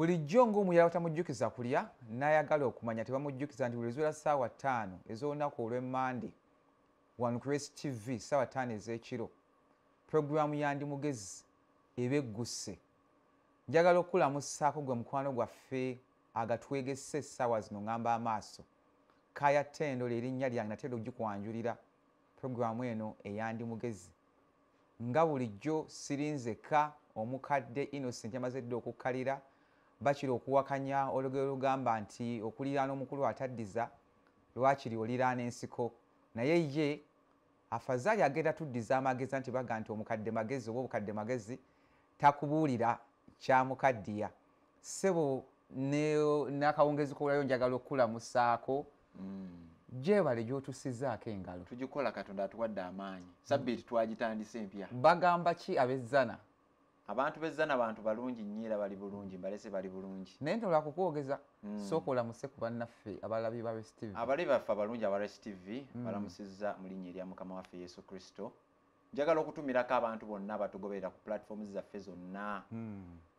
bulijjo ng'omuyala batamujjukiza kulya n'ayagala okumanya tebamujjukiza nti buli lwezula ssaawa ttaano ez'olunaku olw'emmande wano ku tv ssaawa ttaano ez'ekiro puroguramu yandi mugezi eba egguse njagala okulamusaako gwe mukwano gwaffe agatwegese essaawa zino ŋŋamba amaaso. Kaya tendo lyerinnya lyange natera ogikwanjulira puroguramu eno eyandi mugezi nga bulijjo sirinzeka omukadde innocent yamaze dde okukkalira bakiri okuwakanya olugero olugamba nti okuliraana omukulu ataddiza lwakiri oliraana ensiko? Naye ye afazaali agenda tuddiza amagezi nti baga nti omukadde magezi oba obukadde magezi takubuulira kyamukaddiya. Sebo n'akawungezi kobulayo njagala okulamusaako gyebale gyotusizaako engalo. Tugikola katonda atuwadde amaanyi. Sabbiiti twagitandisa empya bagamba ki abezzana abantu bezzana bantu balungi nnyo era bali bulungi mbalese bali bulungi. Naye nti olwakukwogeza sooka olamuse ku bannaffe abalabi ba stv abali baffe abalungi aba tv balamusizza mu linnya erya mukama waffe yesu kristo. Njagala okutumirako abantu bonna abatugoberera ku platforms zaffe zonna.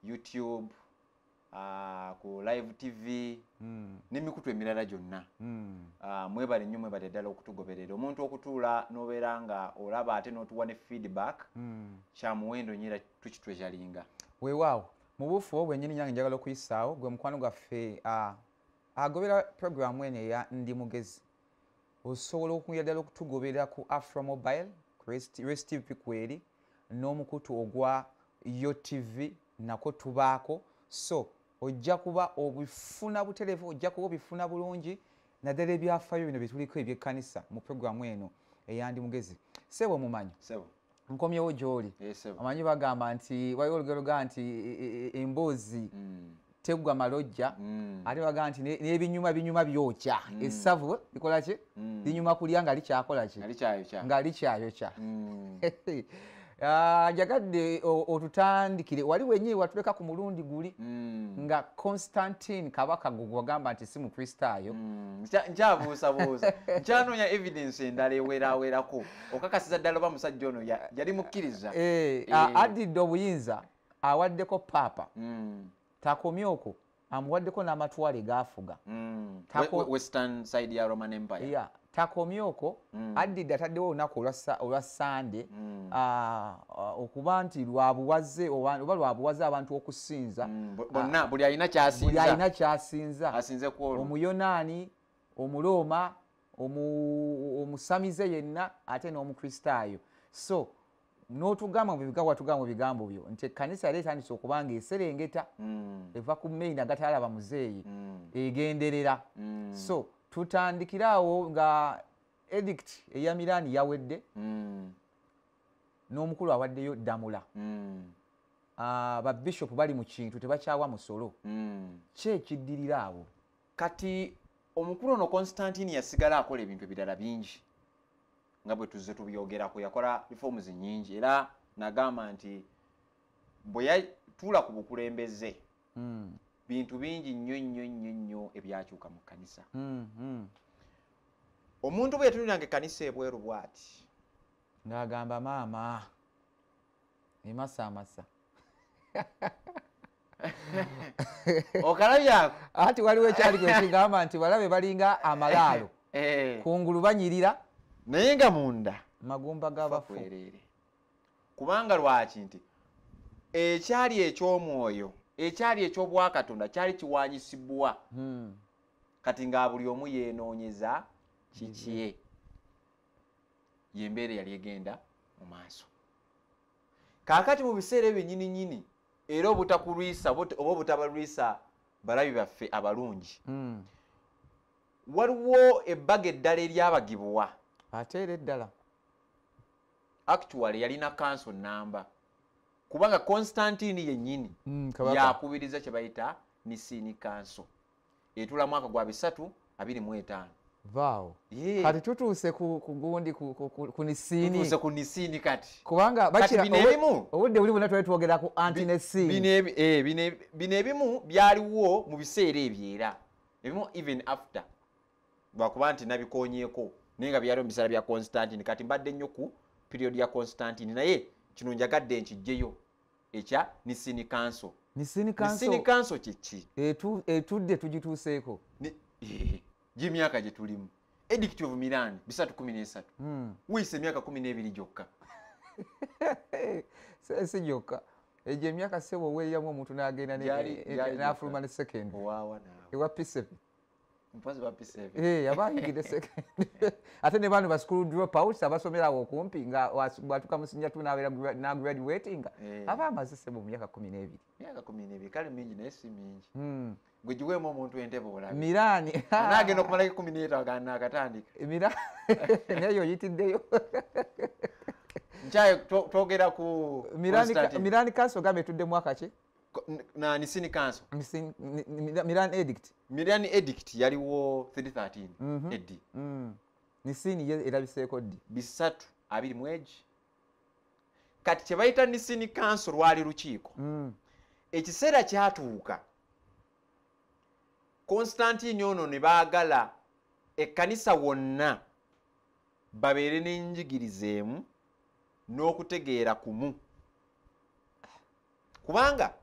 Youtube uh, ku live tv n'emikutu emirala gyonna. Uh, mwebale nnyo mwebale ddala okutugoberera. Omuntu okutuula n'obeera nga olaba ate n'otuwa ne feedback kya muwendo nyo era tukitwejalinga weewaawo mu bufu obwo bwennyini nyange njagala okuyisaawo gwe mukwano gwaffe ah, agobera puroguramu eno eya ndi mugezi. Osobola okuya ddala okutugoberera ku afro mobile ku restv kweri n'omukutu ogwa yo tv nako tubaako. So ojja kuba obifuna butereevu ojja kuba obifuna bulungi naddala ebyafaayo bino byetuliko ebyekkanisa mu puroguramu eno eyandi mugezi. Sebo mumanyi. Nkomyewo gy'oli. Amanyi bagamba nti waliwo olugero nti e- e- e- emboozi Mm, teggwa malojja mm, ate bagamba nti ne- n'ebinyuma binyuma byokya. Essavu likola ki? Mm. linyuma kulya nga likyakola ki? Nga likyayokya Mm, njagadde o- otutandikire. Wali wenyini watuleka ku mulundi guli mm, nga constantine kabaka gwe wagamba nti si mukristaayo mm. Nkya- nkyabuusabuusa. Nkyanoonya evidence endala ewerawerako okakasiza ddala oba musajja ono ya- yali mukkiriza. Eh, Eh. ah, addidde obuyinza awaddeko paapa Mm, takomye okwo amuwaddeko n'amatwale gaafuga. Mm. We- western side ya roman empire. Ya takomye okwo Mm. addidde ataddewo olunaku olwa sa- olwa sande Mm, ah, ah, okuba nti lwabuwaze oba lwabuwaze abantu okusinza. Mm. Bo- bonna buli alina kyasinza. omuyonaani omulooma omu- omusamize yenna ate n'omukristaayo. So n'otugamba mu bigambo watugamba mu bigambo byo nti ekkanisa yali etandise okuba nga eserengeta eva ku main agatalaba muzeeyi egenderera. So tutandikire awo nga edict eya miraani yawedde mm, n'omukulu awaddeyo ddamula mm, Ah, babishopu bali mu kintu tebakyawa musolo. Mm. ki ekiddirira awo. Kati omukulu ono constantine yasigala akola ebintu ebirala bingi nga bwe tuzze tubyogerako yakola reforms nyingi era nagamba nti bwe yatuula ku bukulembeze bintu bingi nnyo nnyo nnyo nnyo ebyakyuka mu kkanisa. Mm, mm. omuntu bwe yatunuliranga ekkanisa ebweru bw'ati ng'agamba maama emasaamasa okalabyako ati waliwo ekyali kwe kigamba nti balabe balinga amalaalo. Eh, kungulu banyirira. Naye nga munda. Magumba g'abafu kubanga lwaki nti ekyali eky'omwoyo ekyali eky'obwakatonda kyali kiwanyisibwa. Hmm, kati nga buli omu yeenoonyeza kikye yembeera eyali egenda mu maaso. Kaakati mu biseera ebyo nyini nyini era obutakulwisa oba oba obutabalwisa balabi baffe abalungi hmm. waliwo ebbaga eddala eryabagibwa. Ate era eddala. Actually yalina kanso namba kubanga constantine yennyini Hmm, yakubiriza kye bayita nisini kanso etula mwaka gwa bisatu abiri mu etaano. Vaawo. Kati tutuuse ku gundi ku- nisiini ku nisini kati. Kubanga Kati bakira- bino obud- ebimu- obudde buli buna twali twogera ku anti nesiini eh, bino ebi- bino ebimu byaliwo mu biseera ebyo era ebimu even after. Lwakuba nti nabikonyeeko naye nga byaliwo mu biseera bya constantine. Kati mbadde nnyo ku period ya constantine. Naye kino njagadde nkijjeyo ekya nisini kanso. Nisini kanso. Kyeki etu- etudde tugituuseeko. Ni- eh, gy'emyaka gye tulimu. Edict of n'esatu. Mm. wuyise emyaka kumi n'ebiri gyokka. Si- gyokka. Egyo emyaka sebo oweeryamu omuntu n'agenda n'afuluma ne second. Ewa pisepi mpozi bapiseve yaba ayingidde second? Ate ne bano ba school drop outs abasomera awo okumpi nga was- bwatuka musinjatu n'abeera nagraduatinga Eh. aba amaze sebo mu myaka kumi n'ebiri. Emyaka kumi n'ebiri kale mingi naye si mingi. Mm. gwe giweemu omuntu entebe olabe mirani. Naagenda okumalako ekumi n'etaano agana nakatandika Mira- naye oyitiddeyo. Nkyaye to- twogera ku Mirani- mirani kanso gambe etudde mwaka ki Ko- n- na nisini kanso Misin- miran edict milan edict yaliwo 313 Mhm. edi Mm. nisini ye erabiseeko ddi bisatu abiri mu egi kati kye bayita nisini kanso lwali lukiiko. Mm. ekiseera kyatuuka constantine ono ne baagala ekkanisa wonna babeere n'enjigiriza emu n'okutegeera kumu kubanga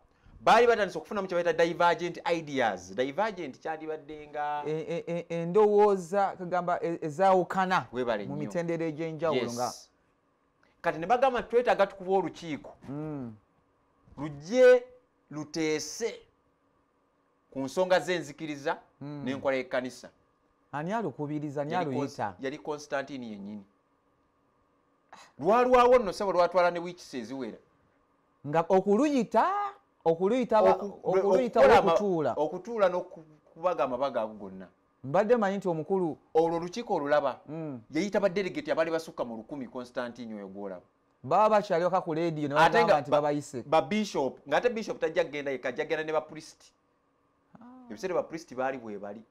baali batandise okufunamu kye bayita divergent ideas divergent kyandibadde nga E- e- e- endowooza kagamba e- ezaawukana Weebale mu nnyo. mitendera egy'enjawulo nga Yes. kati ne bagamba twetaaga tukuba olukiiko Mm. lujje luteese ku nsonga z'enzikiriza Mm. n'enkola y'ekkanisa ani alukubiriza ani Cons- aluyita yali constantine yennyini lwalwawo nno sebo lwatwala ne wiikisi eziwera nga okuluyita okuluyita ba- Oku- okuluyita okukola ama- okutuula. okutuula n'okubaga amabaga ago gonna. Mbadde manyi nti omukulu olwo olukiiko olulaba mm, yayita badelegeti abaali basukka mu lukumi constantine oyo gwolaba. Baba bakyaliwaka ku leediyo ne Ate nga bagamba nti ba- babayise. babishop ng'ate bishop tajja kgenda yekka ajja kgenda ne bapulisiti ebiseera bapulisiti baali bwe bali.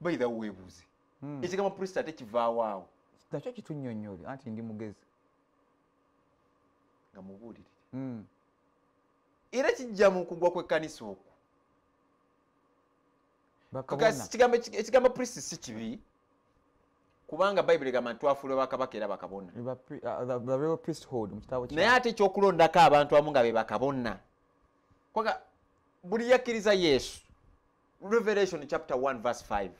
Baitha weebuuze Mm. ekigambo pulisiti ate kivaawo awo nakyo kitunnyonnyole anti ndi mugezi. Nga mubuulirire Mm. Era kijja mu kugwa kw'ekkanisa okwo. Ekigambo pulisiti si kibi kubanga bayibuli egamba nti twafuula bakabaka era bakabona. Uh, naye ate ekyokulondako abantu abamu nga be bakabona. Kwaga buli yakkiriza yesu revelation chapter 1 verse 5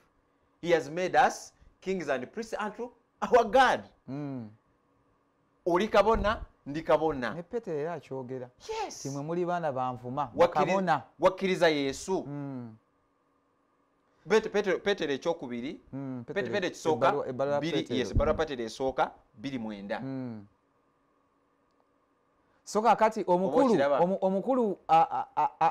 he has made us kings and priests unto our god. Mm. oli kabona ndi kabona ne petero era akyogera yes. Timwe muli baana banvuma bakabona. wakkiriza yesu. Mm. Pete- Petero ekyokubiri. Mm, Pete- Petero- ekisooka biri- Petero. esooka biri mwenda. Mm. so kakati omukulu omukulu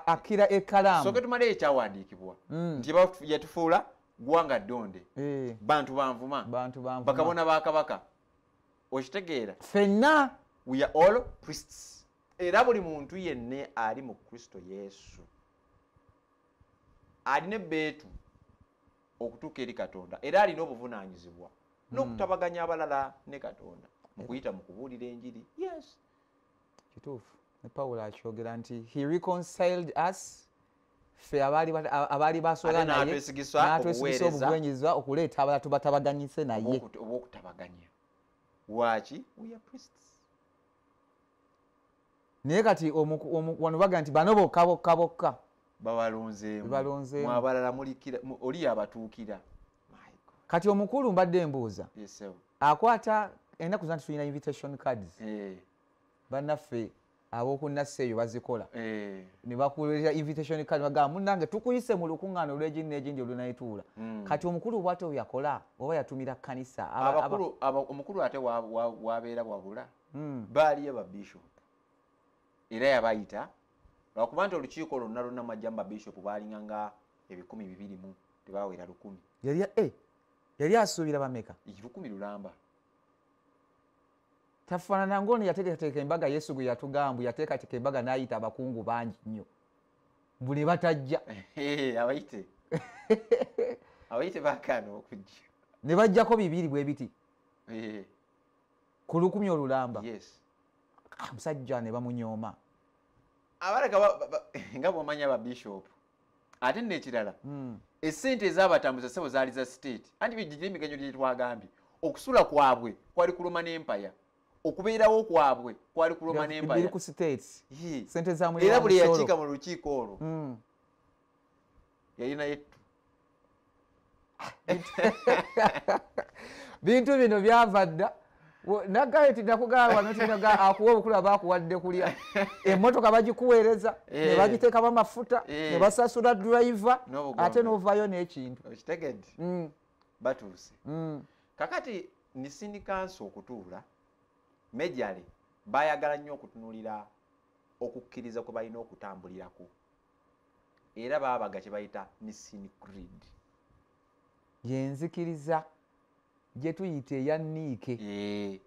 akira ekkalaamu. Sooke tumaleyo ekyawandiikibwa. Nti yatufuula gwanga ddonde. Eh, bantu banvuma bantu banvuma bakabona ba kabaka. Okitegeera. Ffenna we are all priests. Era buli muntu yenna ali mu kristo yesu. Alina ebbeetu okutuuka eri katonda. Era alina obuvunaanyizibwa n'okutabaganya abalala ne katonda mu kuyita mu kubuulira enjiri. Yes. Kituufu. Ne pawulo akyogera nti he reconciled us. Ffe abaali basola Ate naye n'atwesigisa n'atwesigisa obuweereza. obuwenyeza okuleeta abalala tubatabaganyise naye. Obw'okuta- obw'okutabaganya waki we are priests naye kati wano baga nti bano bokka bokka bokka. Babalonzeemu Babalonzeemu. mwabalala mulikira mu- oli abatuukira. Kati omukulu mbadde mbuuza. Yes, sir. akwata ennaku zina tulina invitation cards. Eh, bannaffe ab'okunnassa eyo bazikola. Eh, ne bakuleetera invitation card bagamba munnange tukuyise mu lukuŋŋaana olw'egindi n'egindi olunayituula mm. kati omukulu bwate oyo yakola oba yatumira kkanisa aba- omukulu ate wa- wa- wabeera wabula. Mm, baaliyo babishopu era yabayita lwakuba nti olukiiko lwonna lwonna mwajjamu babishopu baalinga nga ebikumi bibiri mu tebawera lukumi. Yali eh, yali asuubira bameka? Lukumi lulamba. Tafaanana ngaono yateekateeka embaga yesu gwe yatugamba yateekateeka embaga n'ayita abakungu bangi nnyo. Buli batajja. Abayite. Abayite bakaana okujja. Ne bajjako bibiri bwe biti? Ku lukumi olulamba. Yes omusajja ne bamunyooma. Ba- nga bwomanya babishopu ate nekirala Mm, esente ezaabatambuza sebo zaali za state anti bijjira emiganyo gye twagambye okusula kwabwe kwali ku roman empire okubeerawo kwabwe kwali ku roman biri empire. ku states. Ye. sente za muliro era wa buli yakiika mu lukiiko olwo Mm. yalina yettu. Bintu bino byava dda Wo- naggayo ti nakugamba wano tinaga akuwa obukulu abakuwadde kulya. Emmotoka bagikuweereza ne Eh. bagiteekamu amafuta Eh. ne basasula driver ate n'ovaayo n'ekintu. Okitegedde? Mm, batuuse. Mm. kakati nisini kansi okutuula mejale bayagala nnyo okutunulira okukkiriza kwe balina okutambulirako. Era baabaga kye bayita nisini creed. Yenzikiriza gye tuyita eya niike Eh,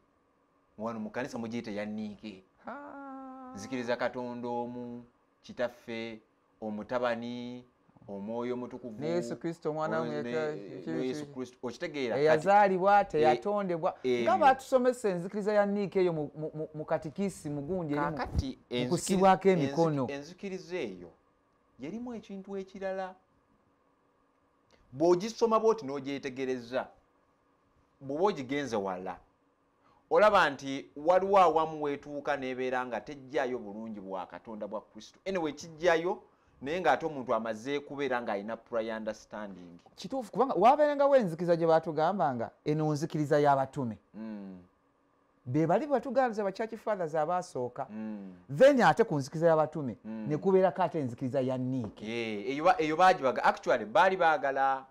wano mu kanisa mugiyita yanniike Ah. nzikiriza katonda omu kitaffe omutabani omwoyo omutukuvu yesu kristo omwana yesu kristo okitegeera eyazaalibwa teyatondebwa ebyo. nga batusomesa enzikiriza ya niike eyo mu- katikisi mugundi enzikiri- kusibwako emikono. enzikiriza eyo yerimu ekintu ekirala bw'ogisoma bwoti n'ogyetegereza bw'oba ogigenze wala. Olaba nti waliwo awamu weetuuka n'ebeera nga tejjayo bulungi bwa katonda bwa kristo. Anyway kijjayo naye ng'ate omuntu amaze kubeera ng'alina prior understanding. Kituufu kubanga wabeerengawo enzikiriza gye batugambanga eno nzikiriza y'abatume. Mm, be bali batuganza ba church fathers abaasooka mm. then ate ku nzikiriza y'abatume ne kubeerako ate enzikiriza ya niike Eh, eyo ba- eyo bagibaga actually baali baagala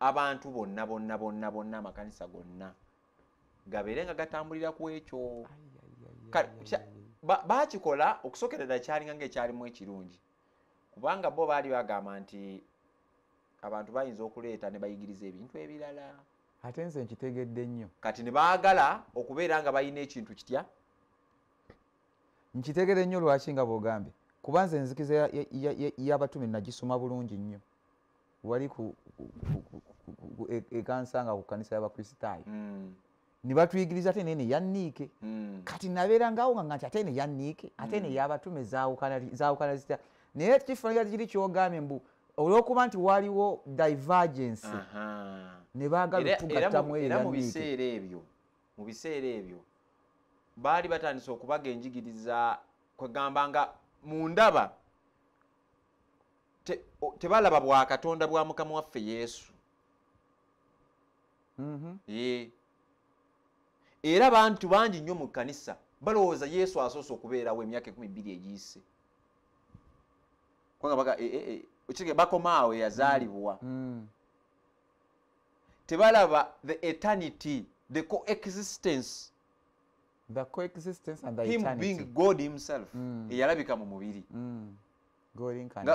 abantu bonna bonna bonna bonna amakanisa gonna. Gabeere nga gatambulira ku ekyo. Bakikola okusookerera kyalinga ngaekyalimu ekirungi. Kubanga bo baali bagamba nti abantu bayinza okuleeta ne bayigiriza ebintu ebirala. Ate nze nkitegedde nnyo. Kati ne baagala okubeera nga balina ekintu kitya? Nkitegedde nnyo lwaki nga bwogambye kuba nze enzikiriza ya- ya- ya- ya- y'abatume nagisoma bulungi nnyo wali ku- ku- e- ekansanga ku kanisa y'abakristaayo Mm, ne batuyigiriza ate nene ya niike mm, kati nabeera ngawo nga nti ate ne ya niike ate ne y'abatume zaawukana zaawukana zitya. Naye kifaananira kiri kyogambye mbu olw'okuba nti waliwo divergence aha. ne baagala Era- era otugattamu mu- eyo mu biseera ebyo mu biseera ebyo baali batandise okubaga enjigiriza kwegamba nga mu ndaba tebalaba bwa katonda bwa mukama waffe yesu. Mhm. Era bantu bangi nnyo mu kkanisa balowooza yesu asoose okubeerawo emyaka ekumi bbiri egiyise. Kubanga e- e- e- okitegeera bakomaawo eyazaalibwa. Mm. tebalaba the eternity the coexistence. The coexistence and the him being god himself. Mm. eyalabika mu mubiri. Mm.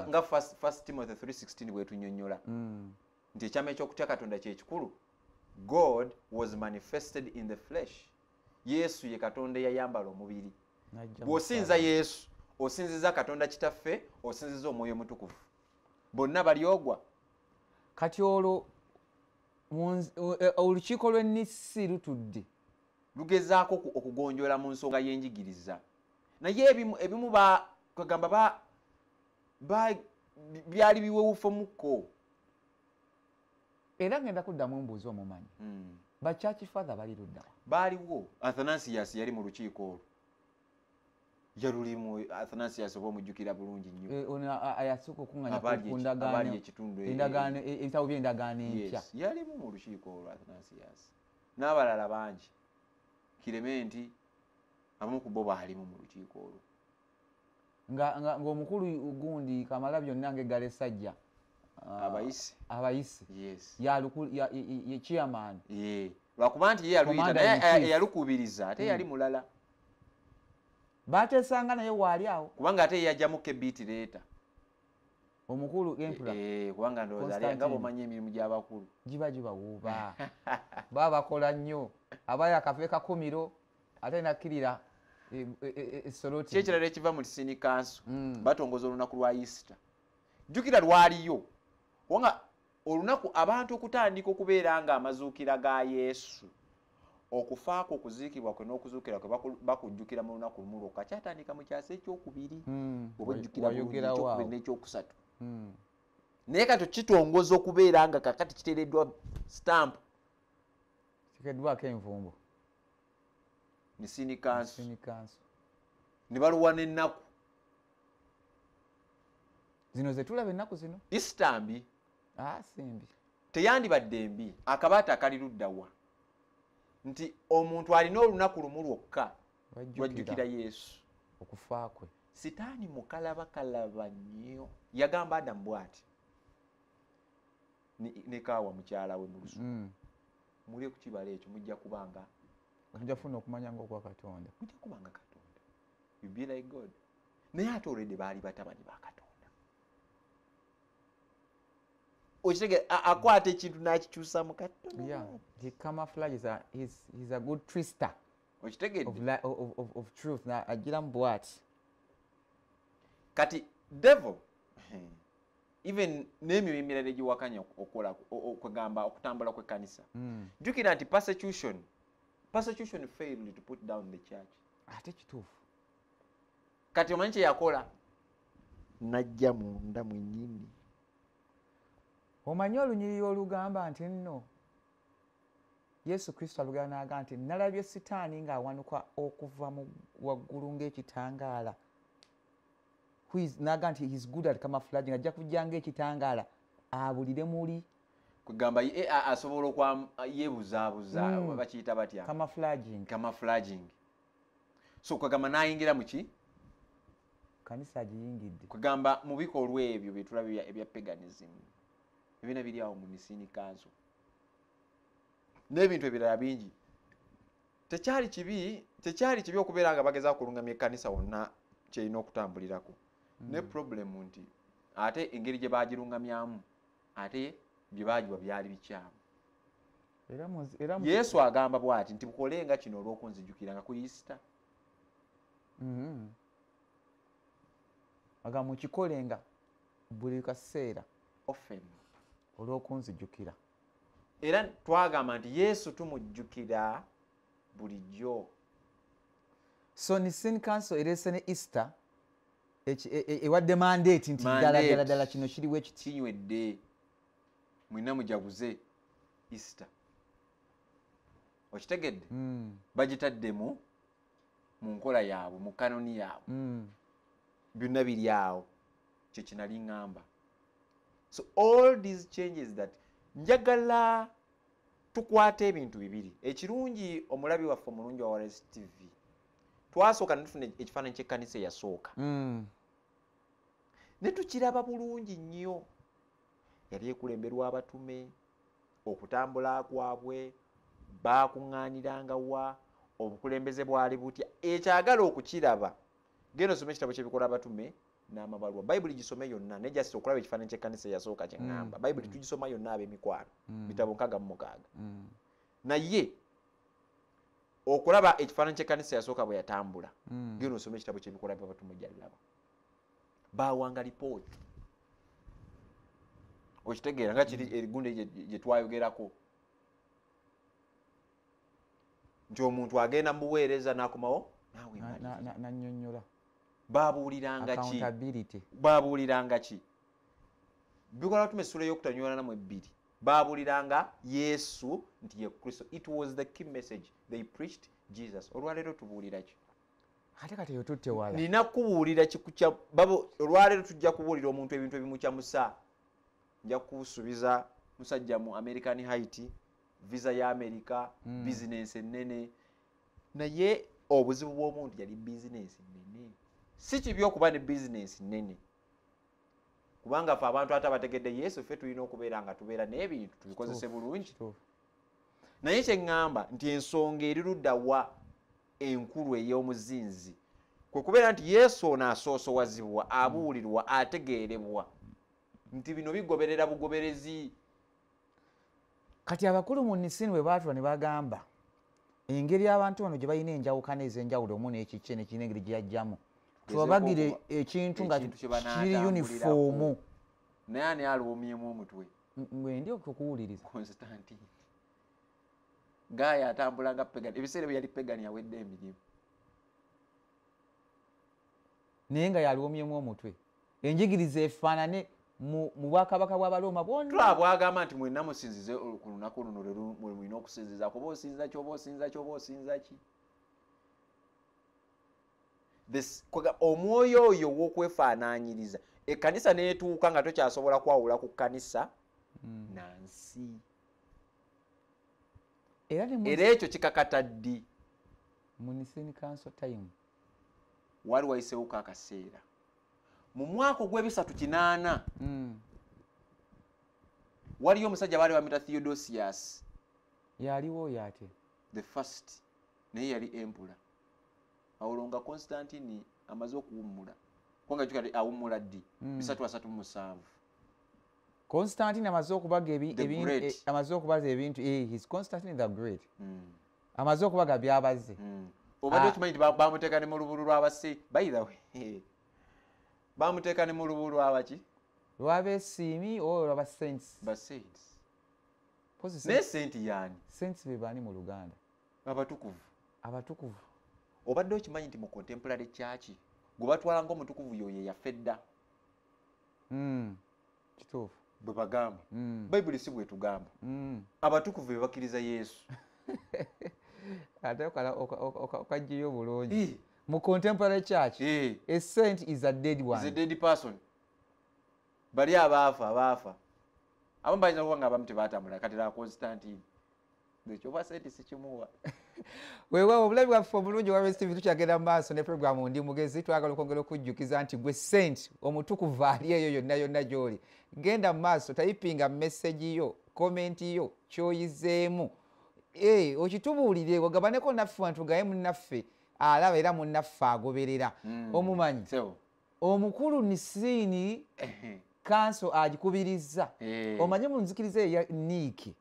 Nga, first, first timothy 316 bwetunyonyola Mm. nti ekyama ekyokutya katonda kyekikulu god was manifested in the flesh. Yesu ye katonda eyayambala omubiri. Bw'osinza yesu osinziza katonda kitaffe osinziza omwoyo mutukuvu bonna balyogwa kati olwo e- olukiiko lw'ennisi lutudde. Lugezaako oku- okugonjoola mu nsonga y'enjigiriza. Naye ebimu, ebimu ba kwegamba ba, ba bi- byali biwewufumukko era ngenda kuddamu embuuzi omumanyi. Mm. bakyaki father bali luddawa baaliwo athanasius yali mu lukiiko olwo. Yalulimu athanasius oba omujjukira bulungi nnyo. E, ono a- a- yasooka okuŋŋanya ku- Abali ku eki- abali ndagaano ekitundu endagaano ebitabo by'endagaano empya. Yes, yalimu mu lukiiko olwo athanasius. N'abalala bangi. Kirementi abamu ku bo baalimu mu lukiiko olwo ng'omukulu gundi kamala byonna ngaeggala essajja. Ah, abayise. abayise. Yes. Yaluku- ya- ye- ye- ye chairman ye lwakuba nti ye eyalukubiriza ate Mm. yali mulala. Bateesanga naye waali awo. Kubanga ate ye yajjamuko ebiiti leeta omukulu empula Eh, kubanga ndowooza ali- nga Constantine. bwomanyi emirimu gy'abakulu giba gibawuuba. Baba bakola nnyo. Abayo akafe kakumiro ate nakkirira e- e- e- esoloti ki ekirala ekiva mu lisini kanso Mm. batongoza olunaku lwa easter jjukira lwaliyo kubanga olunaku abantu okutandika okubeera nga amazuukira ga yesu okufaako okuziikibwa kwe n'okuzuukira kwe baku- bakujjukira mu lunaku lumu lwokka kyatandika mu kyasa ekyokubiri Mm. oba ojjukira bulungi Wayogerawo ekyokubiri awo. n'ekyokusatu Mm. naye kati kitongoza okubeera nga kakati kiteereddwa stamp kitegeddwako envumbo misini kansu Sini kanso ne baluwa n'ennaku. Zino zetulaba ennaku zino? Isitambi ah simbi teyandibadde mbi. Akabaata kali luddawa nti omuntu alina olunaku lumu lwokka lwajjukira yesu. Okufa kwe. Sitaani mukalabakalaba nnyo? Yagamba adamu bw'ati. Ne- kaawa mukyala we mu lusuku. Mm. muli ku kibala ekyo mujja kubanga mujja kufuna okumanya ngaokwa katonda. Mujja kubanga katonda. You be like god. Naye ate olwedde baali batabani ba katonda. Okitege akwata ekintu n'akikyusa mu katono yeah he camouflages a, he's, he's a good twister of, okitegedde li, of, of, of truth. Na agira mu bwati kati devil even n'emyoyo emirala egiwakanya okukola o- o- kwegamba okutambula kw'ekkanisa. Mm. jjukira nti persecution persecution failed to put down the church. Ate kituufu. Kati omanyi kyeyakola najja munda mwenyini omanyi olunyiriri olugamba nti nno yesu kristo alugamba naga nti nalabye sitaani ng'awanuka okuva mu waggulu ng'ekitangaala. Who is- naga nti his good at camouflaging. Ajja kujja ng'ekitangaala abulire muli kwegamba ye- a- asobola okwa yebuzaabuza Mm. bakiyita batya? Camouflaging so kwegamba nayingira muki kanisa agiyingidde kwegamba mu bikolwa ebyo byetulaba ebya- paganism ebiina biri awo mu misinikaazo n'ebintu ebirala bingi. Tekyali kibi tekyali kibi okubeera nga bagezaako kulungamya ekkanisa wonna kyerina okutambulirako. Ne problemu nti ate engeri gye bagirungamyamu ate bye bagiwa byali bikyamu. Yesu agamba bw'ati nti mukolenga kino olw'okunzijukira nga ku isita Mhm. aga mukikolenga buli kaseera often. olw'okunzijukira. Era twagamba nti yesu tumujjukira bulijjo. So ni sin council ereese ne easter e- e- ewadde mandate nti ddala ddala ddala kino kiriwo ekiti mwina mujaguze isita okitegedde? Mm, bagitadde mu nkola yaabwe mu kanoni yaabwe. Mm. byonna biri awo. Kyekinali ŋŋamba. So all these changes that njagala tukwata ebintu bibiri. Ekirungi omulabi waffe omulungi wa rs tv twasooka ne tufuna ekifaananyi kyekkanisa eyasooka. Mm. ne tukiraba bulungi nnyo yali ekulemberwa abatume okutambula kwabwe bakuŋŋaaniranga wa obukulembeze bwali butya ekyagala okukiraba genda osome ekitabo kyebikola abatume n'amabaluwa bayibuli gisome yonna naye jasita okulaba ekifaananyi kyekkanisa eyasooka kyeŋŋamba Mm. bayibuli tugisoma yonna ab'emikwano Mm. bitabo nkaga mu mukaaga Mm. naye okulaba ekifaananyi kyekkanisa eyasooka bwe yatambula Mm. genda osome ekitabo kyebikola byabatume jalaba bawanga lipooti okitegeera nga kiri erigundi gye- gye twayogerako. Nti omuntu agenda mubuweereza n'akomawo nannyonnyola. Babuuliranga ki? Babuuliranga ki? Bikola tume essula ey'okutanyolana mu ebbiri babuuliranga yesu nti ye kristo. It was the key message. They preached jesus. Olwaleero tubuulira ki? Ate kati eyo tutte wala nina kubuulira kikukya babo olwaleero tujja kubuulira omuntu ebintu ebimukyamusa nja kusuubiza musajja mu american haiti visa ya america Mm. bizinensi ennene. Naye obuzibu bw'omuntu yali bizinensi nnene. Si kibi okuba ne bizinensi nnene. Kubanga ffe abantu ate abategedde yesu ffe tulina okubeera nga tubeera n'ebintu tubikozese Kituufu, bulungi. Naye kyeŋŋamba nti ensonga eri ludda wa enkulu ey'omuzinzi kwe kubeera nti yesu ono asoosowazibwa abuulirwa ategeerebwa nti bino bigoberera bugoberezi. Kati abakulu mu nisini bwe baatula ne bagamba engeri abantu bano gye balina enjawukana ez'enjawulo omu n'ekikye nekirina engeri gye yajjamu tubabagire ekintu nga kiri yunifoomu naye ani aluumyemu omutwe? Wendi okukuwuliriza constantine. Gaaya atambula nga pegani ebiseera bye yali pegani awedde emirimu. Naye nga yaluomyemu omutwe. Enjigiriza efaanane mu bwakabaka bw'abalooma bwonna. Bwagamba nti mwenna musinzize ku lunaku luno lwe mulina okusinziza kuba osinza ki oba osinza ki? Oba osinza ki omwoyo oyo w'okwefaanaanyiriza ekkanisa neetuuka nga tokyasobola kwawula ku kkanisa nansi. Era ekyo kikakata ddi? Wali wayisewuko akaseera mu mwaka ogw'ebisatu kinaana Mm. waliyo omusajja baali bamita theodosius yaliwo oyo ate the first naye yali empula awolwo nga constantini amaze okuwummula kubanga kikati awummula ddi? Mm. bisatu asatu mu musanvu. Constantine amaze okubaga eh, amaze okubaza ebintu eh, his constantine the great. Mm, amaze okubaga byabaze obadde Ah. okimanyi nti ba- bamuteeka ne mu lubulu lw'abase by the way bamuteeka ne mu lubulu lw'abaki lwabesiimi oyo lwaba saints. Ba saints. Pozi naye saints- senti yaani? Saints be baani mu luganda. Abatukuvu. Abatukuvu. Obadde okimanyi nti mu contemporary church gwe batwala ngaomutukuvu yoyo yafe dda Mm. kituufu. Bwe bagamba. Mm. bayibuli si bwetugamba Mm. abatukuvu be bakkiriza yesu. Ate okala- oka- oka- oka- okagyeyo obulungi mu contemporary church eh, a saint is a dead is a one dead person. Bali abaafa abaafa. Abamu bayinza kuba nga abamu tebatambula kati la constantine. Ekyoba sente sikimuwa. Weewaawo obulabi bwaffe obulungi olwa tv tukyagenda mu maaso ne programu ndi mugezi twagala okwongera okujjukiza nti gwe saint omutukuvu ali eyo yonna yonna gy'oli. Genda mu maaso tayipinga messagi yo komenti yo kyoyizeemu. Eh, okitubuulire ogabaneko naffe wantu gaye munnaffe alaba era munnaffe agoberera. Mm. omumanyi? Omukulu nisiini kanso agikubiriza. Omanye mu nzikiriza eya niiki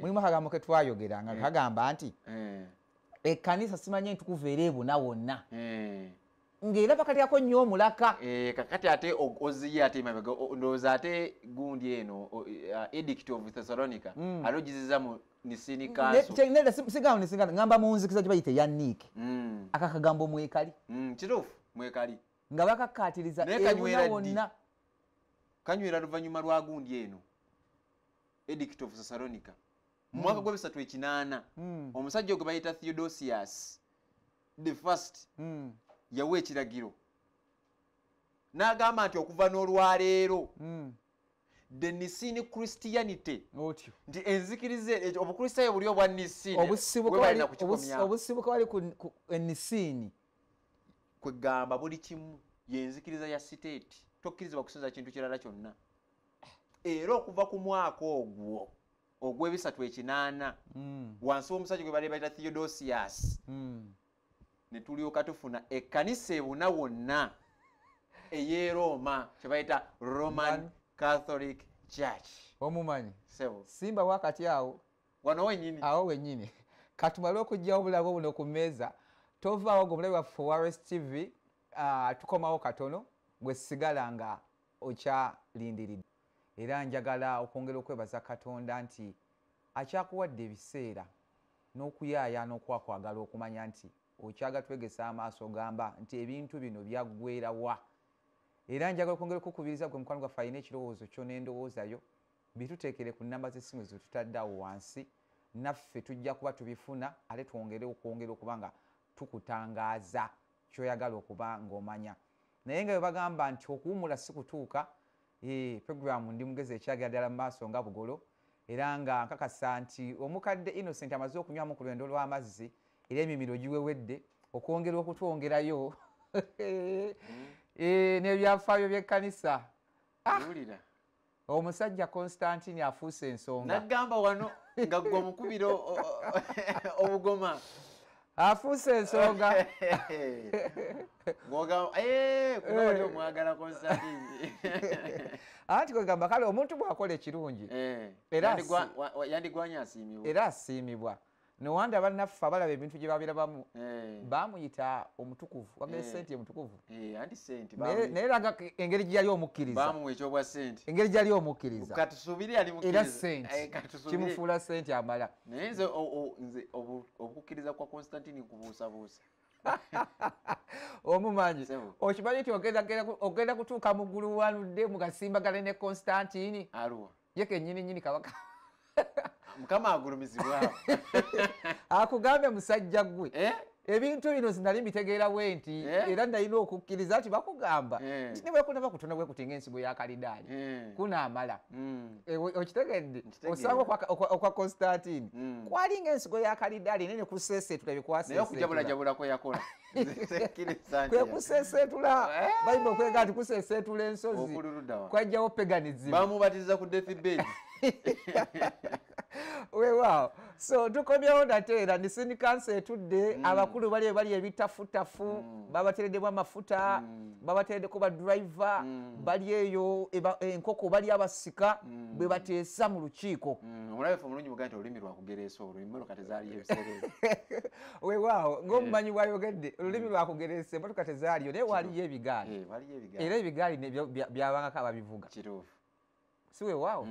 mulimu akagambo ke twayogeranga Eh. kagamba nti ekkanisa simanye entukuvu era ebuna wonna. Ng'era bakalyako nnyo omulaka Eh, kakati ate oziye ate emabega ndowooza ate gundi eno uh, edict of thessalonica Mm. ate ogiziza mu nisini Ne- kanso kye- nedda si- sigamba nisingana ngamba mu nzikiriza gye bayita eya niiki Mm, akakagambo mwekali. Mm, kituufu mwekali. Nga bakakkaatiriza ebuna wonna. Kanywera luvannyuma lwa gundi eno edict of thessalonica. Mu mwaka gw'ebisatu ekinaana Mm, omusajja ogwe bayita theodosius the first yawa ekiragiro. N'agamba nti okuva n'olwaleero the nisini christianity. Nti enzikiriza obukristaayo buli obwa nisini obusibuka bwe wali- ku ku enisiini kwegamba buli kimu yenzikiriza ya siteeti tokkirizibwa kusinza kintu kirala kyonna. Era okuva ku mwaka ogwo ogw'ebisatu ekinaana Mm, wansi w'omusajja gwe bali bayita theodosius mm. Ne tulyoka tufuna ekkanisa ebuna wonna ey'e roma kye bayita roman Man- catholic church. Omumanyi? Sebo simba wakati awo. Wano wenyini. Awo wenyini. Katumale okugyawo obulago buno ku mmeeza. Tovaawo gwe omulabi waffe owars tv ah, tukomawo katono bwe sigala nga okyalindiridde. Era njagala okwongera okwebaza katonda nti akyakuwadde ebiseera n'okuyaaya n'okwakwagala okumanya nti okyaga twegesa amaaso ogamba nti ebintu bino byaggwera wa? Era njagala okwongera okukubiriza gwe mukwano gwaffe alina ekirowoozo kyo n'endowoozayo bituteekere ku namba z'essimu zetutadde awo wansi naffe tujja kuba tubifuna ate twongere okwongera okuba nga tukutangaaza kyoyagala okuba ng'omanya. Naye nga bwe bagamba nti okuwumula si kutuuka eh, programu ndi mugezi ekyagera ddala mu maaso nga bugolo era nga nkakasa nti omukadde innocent amaze okunywamu ku lwendo lw'amazzi era emimiro giwewedde okwongera okutwongerayo. Eh, n'ebyafaayo by'ekkanisa. Wulira omusajja constantine afuuse ensonga. Nagamba wano nga gwe omukubira obugoma. Afuuse ensonga. "Eh, omwagala constantine. Anti kwegamba kale omuntu bw'akola ekirungi Eh, era asiimibwa nowanda bannaffe abalaba ebintu gye babirabamu Eh, bamuyita omutukuvu wagala Eh. sente omutukuvu. Eh, sente naye bamu- naye raga engeri gye yali omukkiriza. bamuwa ekyoobwa sente. Engeri gye yali omukkiriza. Katusuubire ali era mukkiriza. Eh, sente amala. Naye nze obukukkiriza kwa constantine nkubuusabuusa omumanyi okimanyi nti ogenda- kutuuka mu ggulu waludde mugasimbagane ne constantini aluwa ye kenyini nyini kabaka mukama agulumizibwa akugambe musajja gwe Eh? ebintu bino sinali mbitegeera bwe nti Eh? era nalina okukkiriza nti bakugamba. Eh. nti nebwekunaba kutonda bwe kuti ngaensigo ya kalidaali Eh. kunaamala. Mm. Eh, we- okitegedde? Osanga okwa- constantine. Mm. kwali ngaensigo ya kalidaali nene kusesetula Eh. bayibuli okwega nti kusesetula ensozi. Kwajjawo peganizim bamubatiriza ku deathbed weewaawo so tukomyewo nate era ni sini kansa etudde abakulu bali bali ebitafutafu Mm. babatereddemu amafuta Mm. babatereddeko badriva Mm. bali eyo enkoko bali abasika bwe bateesa mu lukiiko. Mm, omulabe fe omulungi mugaa nti olulimi lwakugereesa olwo emmotoka tezaaliyo ebiseera weewaawo ng'omumanyi bwayogedde olulimi lwakugeresa emotoka tezaaliyo naye ebigaali. Eh, waliyo ebigambo era ebigaali byabangako ababivuga. Si weewaawo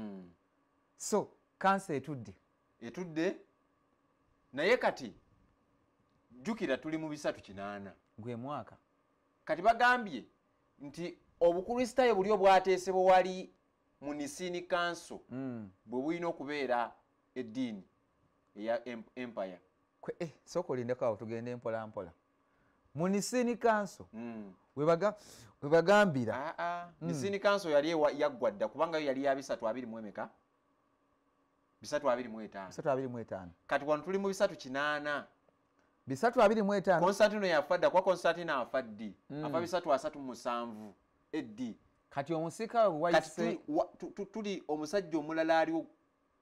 so kansa etudde etudde naye kati jjukira tuli mu bisatu kinaana gwe mwaka kati bagambye nti obukristaayo buli obwateesebwa wali mu nisini kanso Mm. bwe bulina okubeera eddiini eya em- empire Kwe- eh, sooka olindekawo tugende mpola mpola munisini kanso Mm. webaga- webagambira Ah, ah. Mm. nisini kanso yali ewa- yaggwa dda kubanga yo yali ya bisatu abiri mu emeka kati wano tuli mu bisatu kinaana. Bisatu abiri mu etaano. Konstantino yafa dda kuba konstantino afa ddi Mm. afa bisatu asatu mu musanvu. Eddi? Kati omusika we kati wayise tuli, omusajja omulala aliwo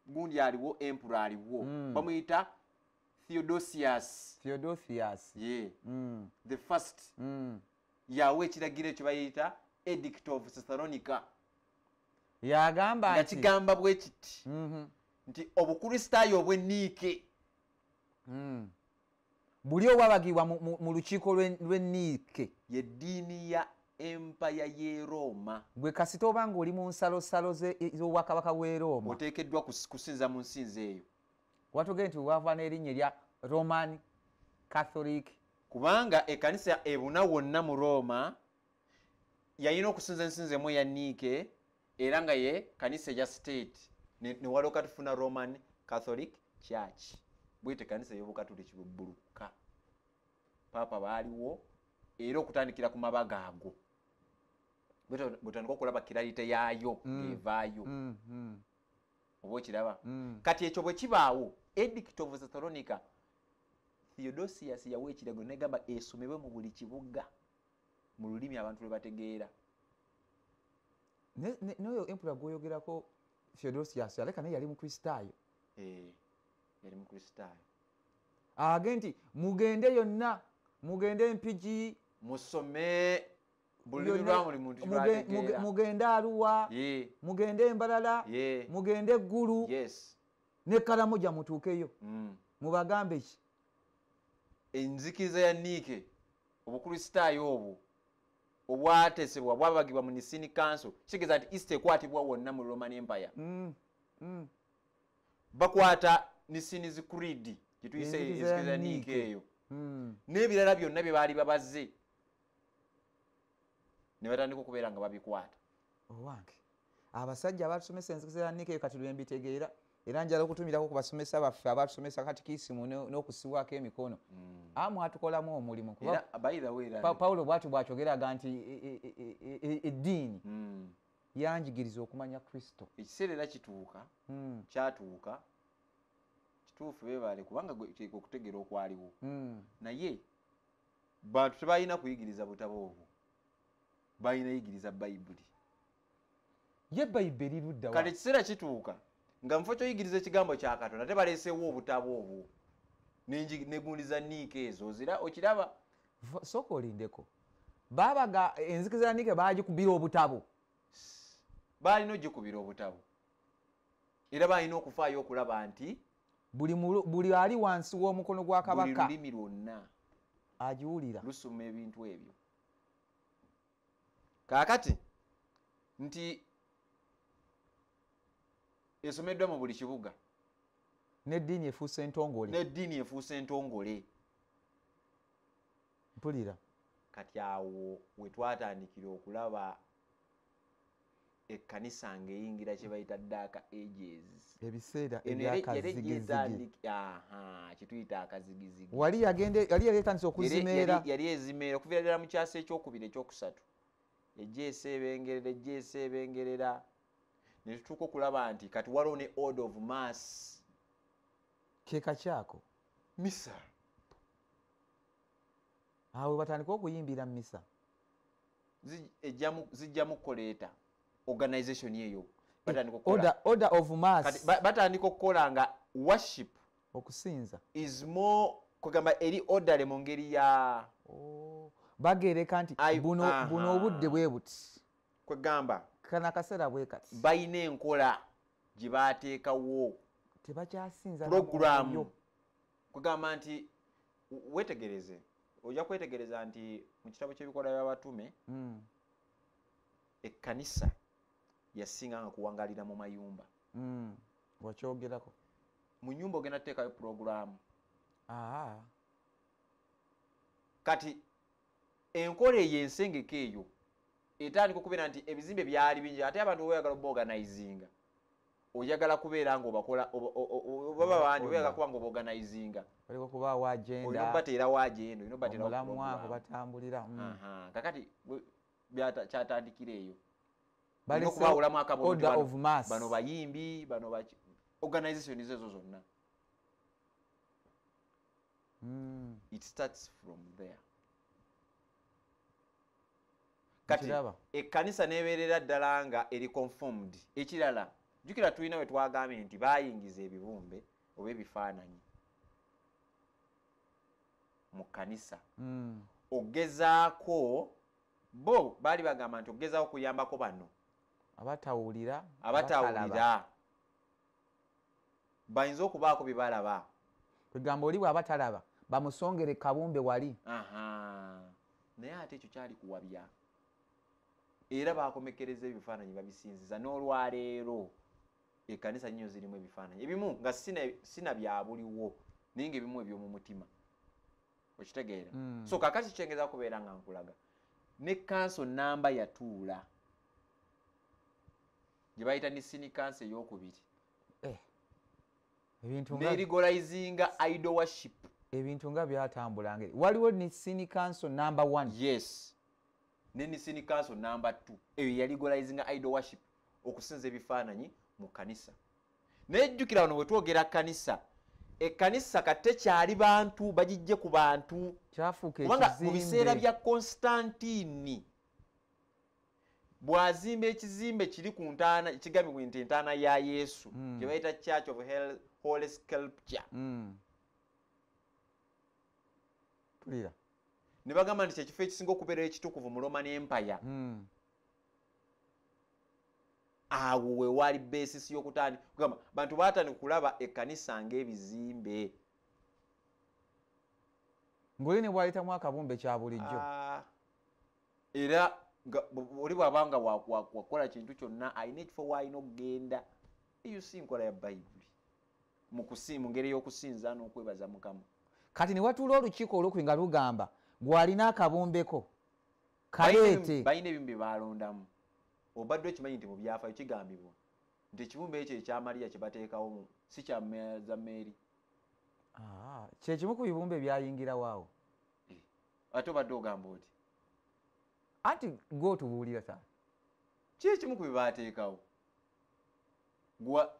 gundi aliwo empuro aliwo Mm. bamuyita theodosius. Theodosius. Ye. Mm, the first. Yawa ekiragiro ekyo bayita edict of thessalonica. Yagamba nga nti kigamba bwe kiti Mhm, nti obukristaayo obw'enniike. Mm. buli obwabagibwa mu- mu- lukiiko lw'e- lw'enniike. Yeddiini ya empaya y'e roma. Gwe kasita oba ng'oli mu nsalosalo z'obwakabaka bw'e roma. Oteekeddwa kus- kusinza mu nsinzi eyo. Watugee nti wava n'erinnya erya roman catholic. Kubanga ekkanisa ebuna wonna mu roma yalina okusinza ensinzi emu eya niike era nga ye kanisa eya state ne walooka tufuna roman catholic church. Bwete kanisa ey'obukatuliki bubbuluka paapa baaliwo era okutandikira ku mabaga ago. Bwetandika okulaba kirayite yaayo Mm. ng'evaayo. Mm, mm, oba okiraba? Kati ekyo bwe kibaawo edict of thessalonica theodosius yawa ekiragiro negamba esomebwe mu buli kibuga mu lulimi abantu lwe bategeera. N'oyo empula gwoyogerako theodosius aleka naye yali mukristaayo Eh, yali mukristaayo age nti mugende yonna mugende empigi musome mugende aluwa mugende embalala mugende eggulu yes. nekalamoja mutuukeyo. Mm. mubagambe ki? Enzikiriza ya niike obukristaayo obwo obwatesebwa bwabagibwa mu nisini kanso kitegeeza nti east ekwatibwa wonna mu roman empire Mm, mm. bakwata nisini creed gyetuyise Niike. eyo Mm. n'ebirala byonna bye baali babaze ne batandika okubeera nga babikwata owange abasajja abatusomesa niika eyo kati lwe mbitegeera era njala okutumirako ku basomesa baffe abatusomesa katikisimu ne- n'okusibwako emikono. Amu atukolamu omulimu pawulo bwati bwakyogeraga nti e- e- e- eddiini Mm. yanjigiriza okumanya kristo. Ekiseera era kituuka Mm, kyatuuka kituufu bebaale kubanga okutegeera okwaliwo. Mm. naye bantu tebalina kuyigiriza butabo obwo. Balina yigiriza bayibuli ye bayibuli ludda kale ekiseera kituuka nga mufo kyoyigiriza ekigambo kya katonda tebaleesewo obutabo obwo. Nenji- neguliza niika ezo ozira okiraba? Sooka olindeko. Baabaga enzikiriza ya niika baagikubira obutabo. Baalina ogikubira obutabo. Era balina okufaayo okulaba nti buli ali wansi w'omukono gwa kabaka lulimi lwonna agiwulira. lusoma ebintu ebyo. Kaakati nti esomeddwa mu buli kibuga. N'eddiini efuuse entongole. N'eddiini efuuse entongole. Mpulira. Kati awo we twatandikira okulaba ekkanisa ng'eyingira kye bayita dark ages. Ebiseera ebyakazigizigi kyetuyita akazigizigi. Wali yagende yali yali etandisa okuzimeera yali- yali ezimeera okuviira ddala mu kyasa ekyokubiri ekyokusatu ejja eseebengerera ejja eseebengerera ne tutuuka okulaba nti kati waliwo ne order of mass. Kyeka kyako misa awo batandika okuyimbira misa zijjamu kukoleeta organization eyo. Order, order of mass. Ba- batandika okukola nga worship okusinza. is more kwegamba eri orderly mu ngeri ya Oh, bagereka nti buno obudde bwe buti. Kwegamba kana kaseera bwe kati? Balina enkola gye baateekawo. Tebakyasinza program kugamba nti wetegereze ojja kwetegereza nti mu kitabo ky'ebikola by'abatume Mm, ekkanisa yasinganga kuwangalira mu mayumba. Mm, wakyogerako mu nyumba ogenda tuteekayo puroguramu kati enkola eyo ensengeka eyo etandika okubeera nti ebizimbe byali bingi ate abantu oyagala obaorganizinga oyagala kubeera nga obakola oba- o- o- o- baba bangi oyagala kuba nga obaorganizinga. Waliko kubaawo olina agenda okubateerawo agenda olina okubateerawo omulamu ako program. batambulira mm. Kakati kyatandikira eyo. Olina Balesewo okubaawulamu akabonero order bano- of mass. Bano bayimbi bano organization ezo zonna. Mm, it starts from there kati ekkanisa nebeerera ddala nga eri conformed. Ekirala jjukira tulina we twagambye nti bayingiza ebibumbe oba ebifaananyi mu kkanisa. Mm, ogezaako bo baali bagamba nti ogezaako kuyambako bano abatawulira abatawulira. bayinza okubaako bye balaba. Kwegamba oli bw'abatalaba bamusongere kabumbe wali. Naye ate ekyo kyali kuwabya era bakomekereza ebifaananyi babisinziza. N'olwaleero ekkanisa nnyo zirimu ebifaananyi. Ebimu nga sina- byabuliwo naye nga ebimu eby'omu mutima. Okitegeera? Mm. so kakati kyengeza kubeera nga nkulaga. Ne kanso namba yatuula gye bayita ne sini kanso eyokubiri. Eh, ebintu nga nerigolayizinga idol worship ebintu nga byatambulanga. Waliwo ni sini council number one. Yes ne nisini council number 2 eyo yaligolayizinga idol worship okusinza ebifaananyi mu kanisa. Naye jjukira wano bwe twogera kanisa ekkanisa kati tekyali bantu bagijje ku bantu. Kubanga mu biseera bya konstantini bw'azimba ekizimbe kiri ku ntaana ekigambibwa nti entaana ya yesu Mm. kye bayita church of holy sculpture. Mm. tulira ne bagamba nti kyekifo ekisinga okubeerayo ekitukuvu mu roman empire Mm. awo we wali besisi y'okutandika kugamba bantu baatandika kulaba ekkanisa ng'ebizimbe. Ng'oli ne bwaleetamu akabumbe kya bulijjo. Ah, era oli bw'aba nga wa- wa- wakola kintu kyonna alina ekifo w'alina okugenda. Eyo si nkola ya bayibuli mu ngeri y'okusinza n'okwebaza mukama. Kati ne watuula olukiiko olwokubiri nga lugamba gw'alina ebimu- kaleete balina ebimu bye balondamu obadde okimanyi nti mu byafaayo kigambibwa nti ekibumbe ekyo ekyamaliya kye bateekawo si kya me- za meeri Ah, kyekimu ku bibumbe byayingirawo awo ate obadde ogamba oti? Anti gwotubuulira sa. Ki ekimu ku bye baateekawo.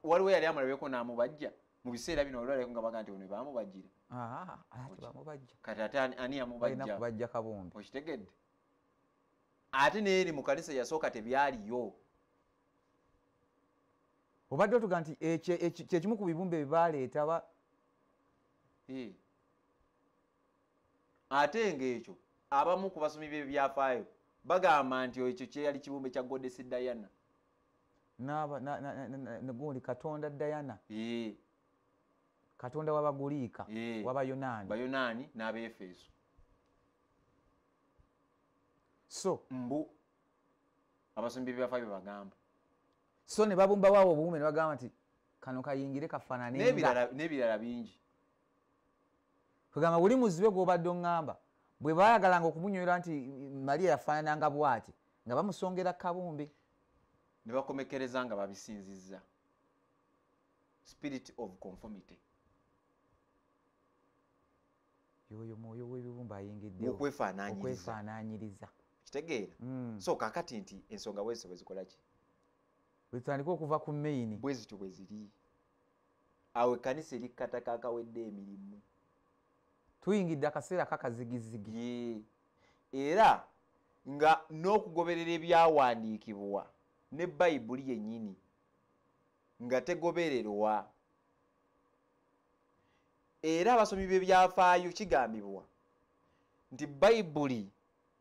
Waliwo yali amulabeko n'amubajja mu biseera bino olwaleko nga baga nti ono baamubajjira Ah, ate Oki- bamubajja kati ate ani- ani balina yamubajja kubajja kabumbe okitegedde ate neeri mu kanisa eyasooka tebyaliyo obadde otuga nti kyekimu ku bibumbe bye baaleeta ba Eh. ate ng'ekyo abamu ku basomi b'ebyafaayo bagamba nti ekyo kyeyali kibumbe kya godesi dayana gundi katonda dayana Eh, katonda w'abaguliika Eh. w'abayonaani bayonaani n'abeefeso so mbu abasomi b'ebyafaayo bagamba. so ne babumbawo awo obuwume ne bagamba nti kano kayingire kafaanane nga. N'ebirala n'ebirala bingi. Kugamba buli muzibe gw'obadde oŋŋamba bwe baayagalanga okumunywera nti mariya yafaanananga bw'ati? nga bamusongera kabumbe. Ne bakomekereza nga babisinzizza. Spirit of conformity yoyo mwoyo w'ebibumba ayingiddewo okwefaananyiriza kitegeera. Mm. so kakati nti ensonga bwezito bwezikola ki? Wetandika okuva ku maini bwe zityo bwe ziri. Awo ekkanisa erikkataka akawedde emirimu. Tuyingidde akaseera kakazigizigi. Era nga n'okugoberera ebyawandiikibwa ne bayibuli yennyini nga tegobererwa era abasomi b'ebyafaayo kigambibwa nti bayibuli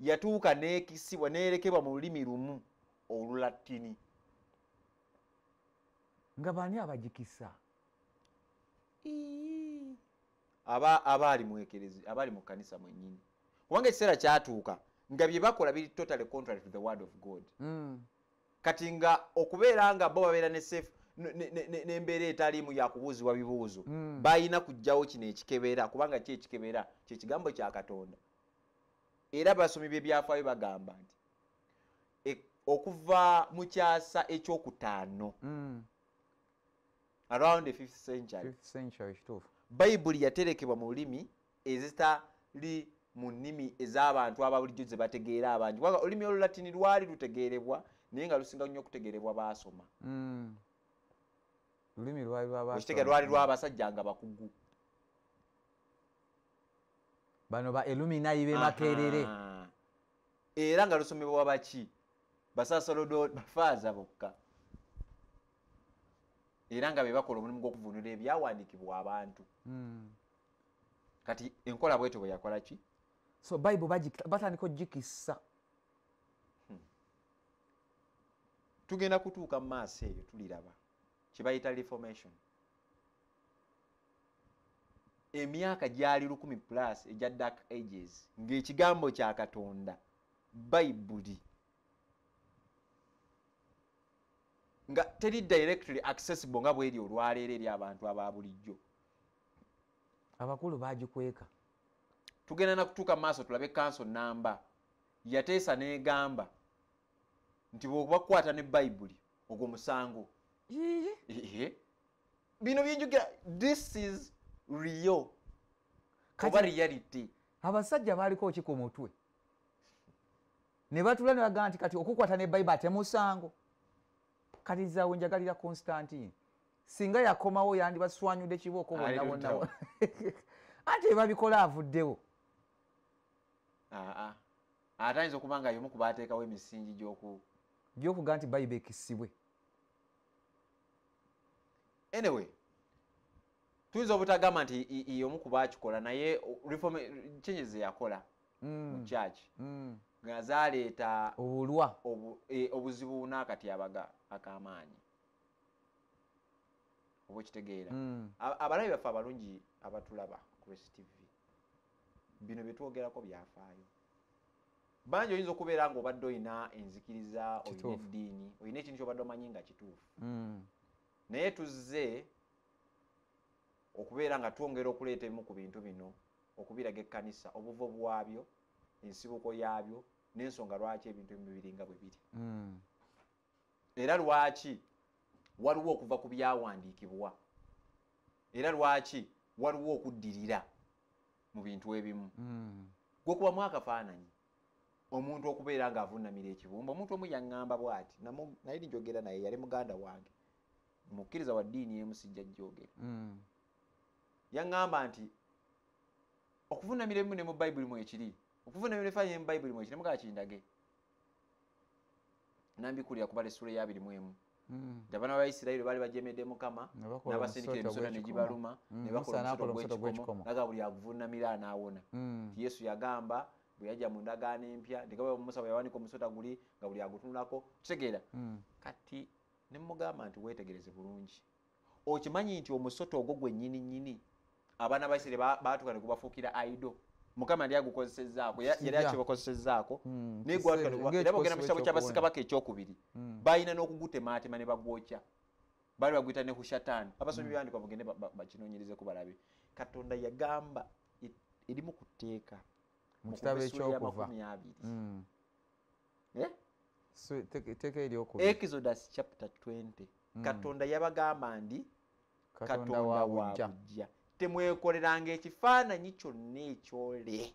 yatuuka n'ekisibwa n'erekebwa mu lulimi lumu olulatini nga baani abagikisa aba abaali mu kkanisa mwennyini. Kubanga ekiseera kyatuuka nga bye bakola biri totally contrary to the word of god. Mm. kati nga okubeera nga bo babeera ne safe n'embeera etaliimu yakubuuzibwa bibuuzo Mm. balina kugjawo kino ekikebera kubanga ki ekikebera kyekigambo kya katonda era abasomi b'ebyafaayo bagamba nti e- okuva mu kyasa ekyokutaano Mm. around the 5th century Fifth century kituufu bayibuli yaterekebwa mu lulimi ezitali mu nnimi ez'abantu aba bulijjo ze bategeera abangi kubanga olulimi olulatini lwali lutegeerebwa naye nga lusinga nnyo okutegeerebwa baasoma Mm. Lulimi lwali lwaba ekitegeera lwali lw'abasajja nga bakugu. Bano ba eluminayi be makerere. Aha. era nga lusomebwa baki? Basasalodo bafaaza bokka. Era nga be bakola omulimu gw'okuvunula ebyawandiikibwa abantu. Mm. kati enkola bwetyo bwe yakola ki? So bagik- batandika ogikisa tugenda kutuuka mu maaso eyo tuliraba kye bayita reformation emyaka gyali lukumi plus egya dark ages ng'ekigambo kya katonda bayibuli nga teri directly accessible nga bweri olwaleero eri abantu aba bulijjo. Abakulu bagikweka. Tugenda na kutuuka mu maaso tulabe kanso namba yateesa n'egamba nti bw'obakwata ne bayibuli ogwo musango. Bino byenjogera this is real. Oba reality. Abasajja baaliko ki ku mutwe. Ne batula ne bagamba nti kati okukwata ne bayibuli ate musango. Kati zaawe njagalira constantine singa yakomawo yandibaswanyudde kibooko bonna Ali bonna luddawa. ate ebabikola avuddewo. Aa ate ayinza okuba nga yomu ku baateekawo emisingi gy'oku gyokuga nti bayibuli ekisibwe anyway tuyinza obutagamba nti omu ku baakikola naye o- reform- changes yakola mu Mm, church. Mm. nga zaaleeta obulwa. obu- e, obuzibu n'akatyabaga ak'amaanyi. Oba okitegeera. Mm, abalabi baffe abalungi abatulaba ku Rest tv bino byetwogerako byafaayo. Bangi oyinza okubeera nga obadde olina enzikiriza olina Kituufu. eddiini olina ekintu kyobadde omanyi nga kituufu. Naye tuzze okubeera nga twongera okuleeta ebimu ku bintu bino okubiraga ekkanisa obuvo bwabyo ensibuko yaabyo n'ensonga lwaki ebintu ebimu biringa bwe biri. Mm. era lwaki waliwo okuva ku byawandiikibwa? Era lwaki waliwo okuddirira mu bintu ebimu? Mm. gwekubamu akafaananyi. Omuntu okubeera ng'avunamira ekibumba omuntu omu yaŋŋamba bw'ati namu- naye ninjogera naye yali muganda wange mukkiriza wa ddiini emu sijja jjogera Mm. yaŋŋamba nti okuvunamira ebimu ne mu bayibuli mwe ekiri okuvunamira ebifaananyi mu bayibuli mwe ekiri mugaa kindage. Nambikulira kuba lesula eyabiri mu emu. Mm. nti abaana b'abayisirayiri baali bajemedde mukama n'abasindikira emisota ne gibaluma ne Musa bakola omusota gw'ekikomo naga buli aguvunamira anaawona. Nti yesu yagamba bwe yajja mu ndagaano empya ntigaba musa bwe yawanika omusota guli nga buli agutunulako kitegeera. Kati ne mugamba nti weetegereze bulungi. Okimanyi nti omusota ogwo gwennyini nnyini abaana baisire baatuka ne gubafuukira aido. Mukama yali agukozesezzaako yali akibakozesezzaako. Naye gwatuka ne Kiseera- guba- era bogenda mu kitabo ng'ekikosi ky'abassekabaka ekyokubiri Mm. balina n'okugutemaatema ne bagwokya. Baali baguyita ne hushatan. Abasomi byandikwa mugende ba- ba- bakinoonyerezeko balabe. Katonda yagamba erimu ku tteeka mu kitabo ekyokuva teeka eryokubiri exodus chapter 20 katonda yabagamba ndi katonda wa bujja. temwekoleranga ekifaananyi kyonna ekyole.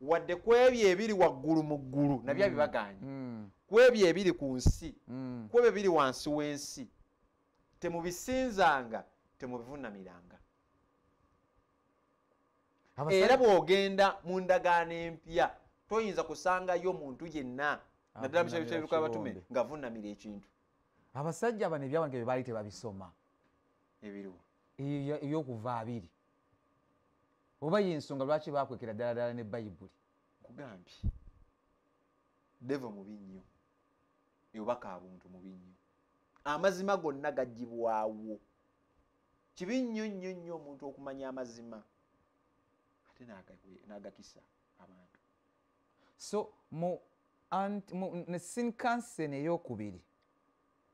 Wadde ku ebyo ebiri waggulu mu ggulu nabyo abibaganye Mm, ku ebyo ebiri ku nsi ku ebyo ebiri wansi w'ensi temubisinzanga temubivunamiranga. Era bw'ogenda mu ndagaano empya toyinza kusangayo muntu yenna naddala mu Avunamira kirabituka batume kibombe. ng'avunamira ekintu. Abasajja bano ebyawange bye baali tebabisoma. Ebiriwo eyo eyokuva abiri. Oba yensonga lwaki bakwekera ddala ddala ne bayibuli nkugambye. Devo mubi nnyo obaka abuntu mubi nnyo amazima gonna gagibwawo kibi nnyo nnyo nnyo omuntu okumanya amazima ate n'agakisa abantu. So mu- ne sinkansen eyokubiri.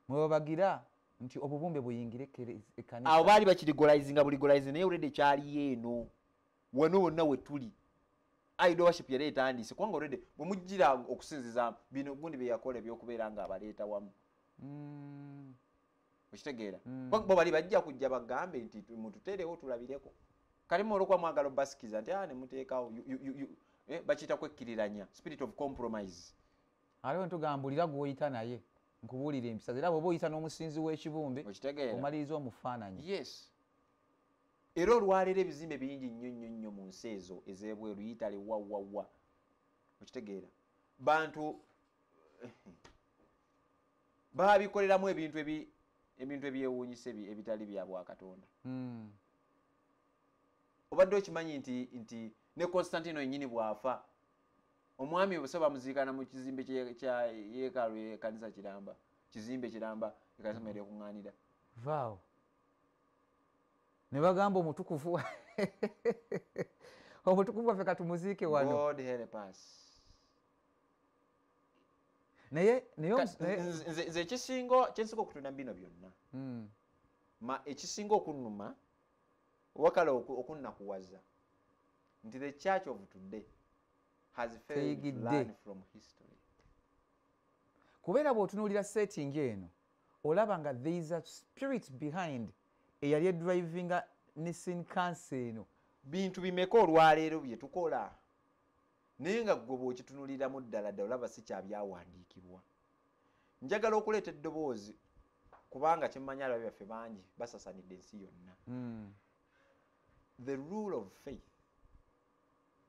Mwebabagira nti obubumbe buyingire ekere- awo ekkanisa baali bakirigolizinga buligolize naye olredi ekyaliyo eno wano wonna we tuli idol worship yali etandise. Kubanga olredi bwe mujjira okusinziza bino gundi bye yakola ebyokubeera nga abaleeta wamu. Mm, okitegeera? Mm. bo bali bajja kujja bagambe nti tu- mututerewo tulabireko. Kalimu olwokuba mwagala obasikiza nti "Ah, nemuteekawo eh, bakiyita kwekkiriranya spirit of compromise aliwo ntugambulira gwoyita naye nkubuulira empisa era bwoba oyita n'omusinzi w'ekibumbe omaliriza omufaananyi yes. Era olwaleero ebizimbe bingi nnyo nnyo nnyo mu nsi ezo ez'ebweru yitale wawawa okitegeera bantu babikoleramu ebintu ebi ebintu ebyewuunyisa ebi- ebitali bya bwakatonda Mm, obadde okimanyi nti nti ne constantino yennyini bw'afa omwami so bamuziikana mu kizimbe kya yeekaalu ekanisa kiramba kizimbe kiramba ekanisa mwe lyekuŋŋaanira vaawo. Ne bagamba omutukuvu omutukuvu waffe katumuziike wano. Naye nze- ekisinga kyensinga okutunda bino byonna. Mm, ma ekisinga okunnuma wakala oku- okunnakuwaza nti the church of today has failed to learn from history. Kubeera bw'otunuulira setting eno olaba nga there is a spirit behind eyali edrivinga ne sinkansi eno. Bintu bimeka olwaleero bye tukola? Naye nga gwe bw'okitunuliramu ddala ddala olaba si kyabyawandiikibwa njagala okuleeta eddoboozi kubanga kyemmanya alaba byaffe bangi basasanidde ensi yonna. Mm, the rule of faith